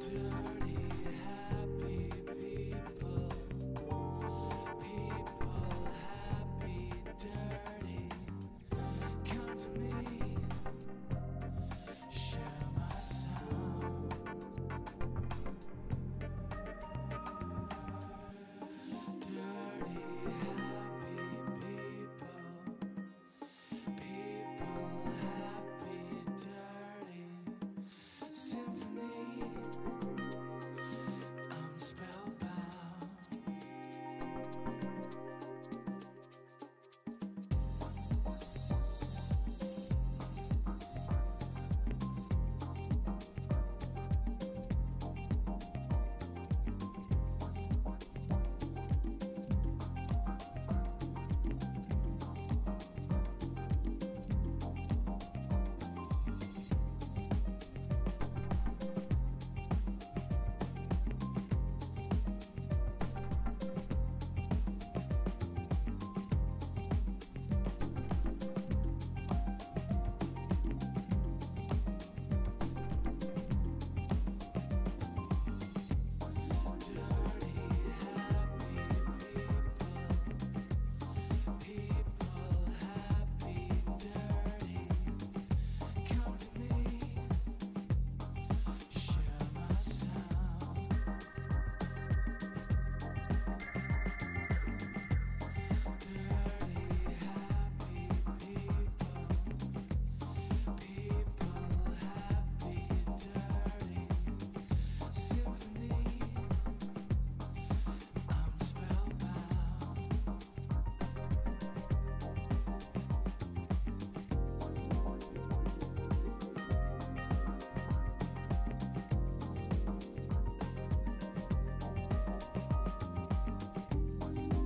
dirty.